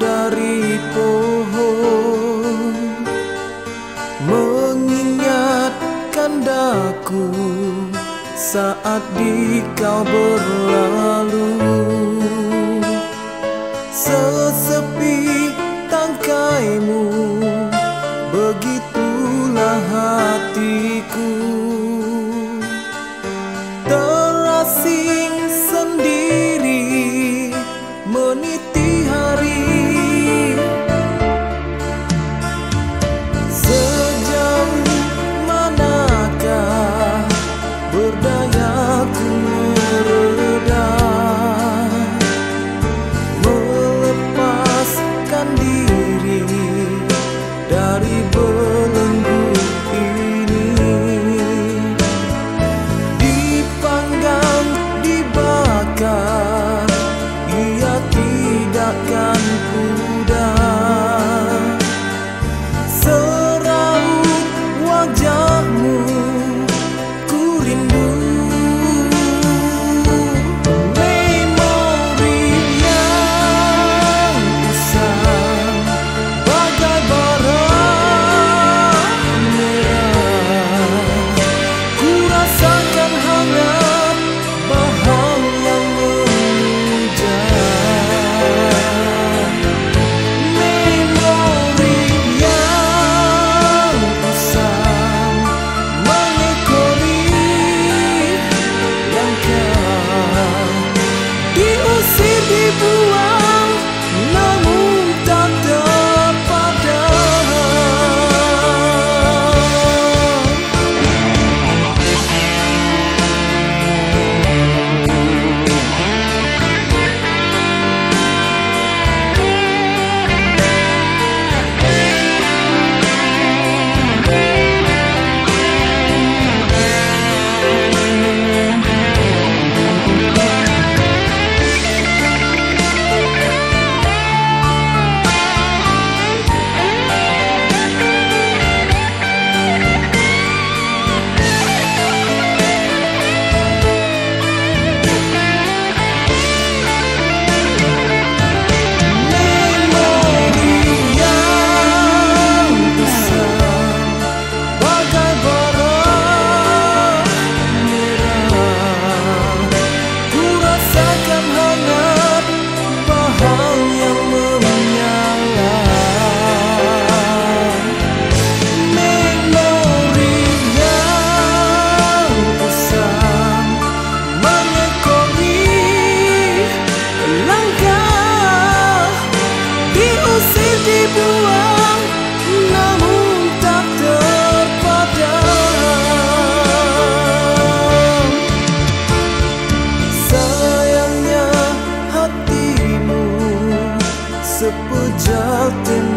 dari pohon mengingatkan daku saat di kau berlalu. Sel out the